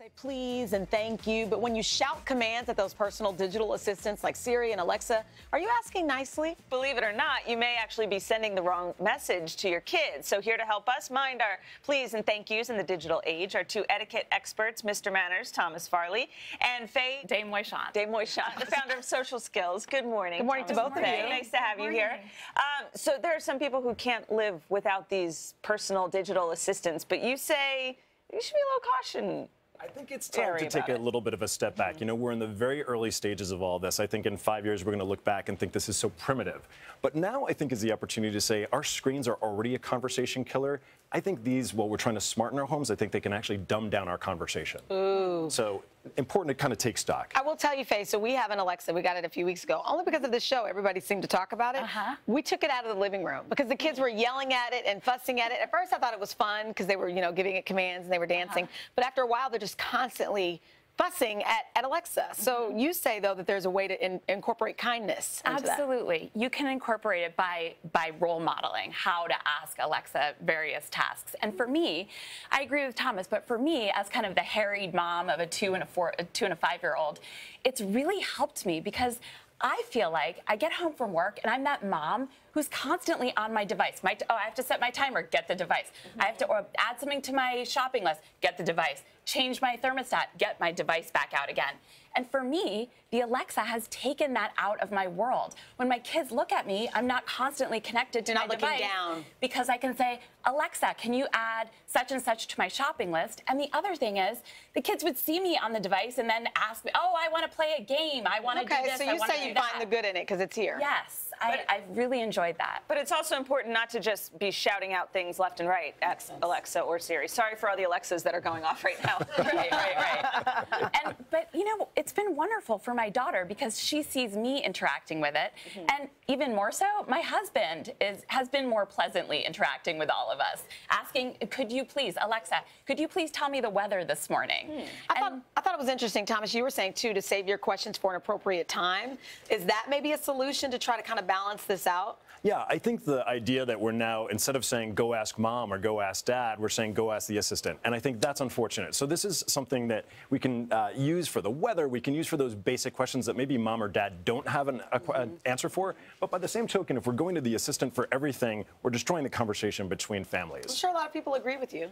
Say please and thank you, but when you shout commands at those personal digital assistants like Siri and Alexa, are you asking nicely? Believe it or not, you may actually be sending the wrong message to your kids. So here to help us mind our please and thank yous in the digital age are two etiquette experts, Mr. Manners, Thomas Farley, and Faye de Muyshondt. de Muyshondt, the founder of Social Skills. Good morning. Good morning Thomas to both of you. Nice to have you here. Um, so there are some people who can't live without these personal digital assistants, but you say you should be a little caution I think it's time to take about a little bit of a step back. You know, we're in the very early stages of all this. I think in five years, we're going to look back and think this is so primitive. But now I think is the opportunity to say our screens are already a conversation killer. I think these, while we're trying to smarten our homes, I think they can actually dumb down our conversation. Ooh. So important to kind of take stock. I will tell you, Faye, so we have an Alexa. We got it a few weeks ago. Only because of this show, everybody seemed to talk about it. Uh-huh. We took it out of the living room because the kids were yelling at it and fussing at it. At first, I thought it was fun because they were, you know, giving it commands and they were dancing. But after a while, they're just constantly fussing at, at Alexa. So mm-hmm. you say, though, that there's a way to in, incorporate kindness into that. Absolutely. You can incorporate it by by role modeling how to ask Alexa various tasks. And for me, I agree with Thomas, but for me, as kind of the harried mom of a two and a four, a two and a five year old, it's really helped me because I feel like I get home from work and I'm that mom who's constantly on my device. My, oh, I have to set my timer, get the device. Mm-hmm. I have to or add something to my shopping list, get the device. Change my thermostat, get my device back out again. And for me, the Alexa has taken that out of my world. When my kids look at me, I'm not constantly connected to You're my not looking device down. because I can say, Alexa, can you add such and such to my shopping list? And the other thing is, the kids would see me on the device and then ask me, oh, I want to play a game. I want to do this. Okay, so you say you that." find the good in it because it's here. Yes, I, I really enjoyed that. But it's also important not to just be shouting out things left and right at Alexa or Siri. Sorry for all the Alexas that are going off right now. Right, right, right. and but you know, it's been wonderful for my daughter because she sees me interacting with it, mm-hmm. and even more so, my husband is has been more pleasantly interacting with all of us, asking, "Could you please, Alexa, could you please tell me the weather this morning?" Hmm. I thought, I thought it was interesting, Thomas. You were saying too to save your questions for an appropriate time. Is that maybe a solution to try to kind of balance this out? Yeah, I think the idea that we're now, instead of saying go ask mom or go ask dad, we're saying go ask the assistant. And I think that's unfortunate. So this is something that we can uh, use for the weather, we can use for those basic questions that maybe mom or dad don't have an, a, an answer for. But by the same token, if we're going to the assistant for everything, we're destroying the conversation between families. I'm sure a lot of people agree with you.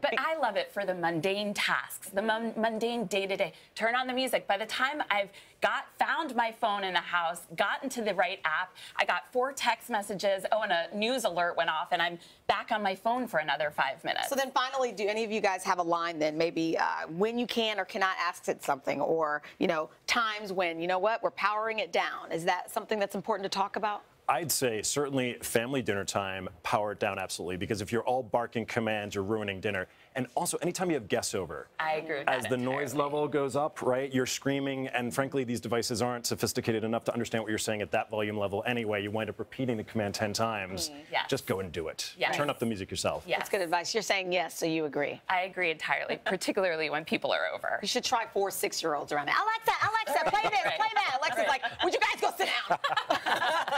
But I love it for the mundane tasks, the mun- mundane day to day. Turn on the music. By the time I've got found my phone in the house, gotten to the right app, I got four text messages. Oh, and a news alert went off, and I'm back on my phone for another five minutes. So then finally, do any of you guys have a line then maybe uh, when you can or cannot ask it something or, you know, times when, you know what, we're powering it down. Is that something that's important to talk about? I'd say certainly family dinner time, power it down absolutely, because if you're all barking commands, you're ruining dinner. And also, anytime you have guests over, I agree with as that the noise level goes up, right, you're screaming, and frankly, these devices aren't sophisticated enough to understand what you're saying at that volume level anyway. You wind up repeating the command 10 times. Mm, yes. Just go and do it. Yes. Turn up the music yourself. Yes. That's good advice. You're saying yes, so you agree. I agree entirely, particularly when people are over. You should try four six-year-olds around there. Alexa, Alexa, play this, Right. play that. Alexa's like, would you guys go sit down?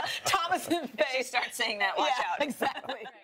Faye. She starts saying that, watch yeah, out. Exactly.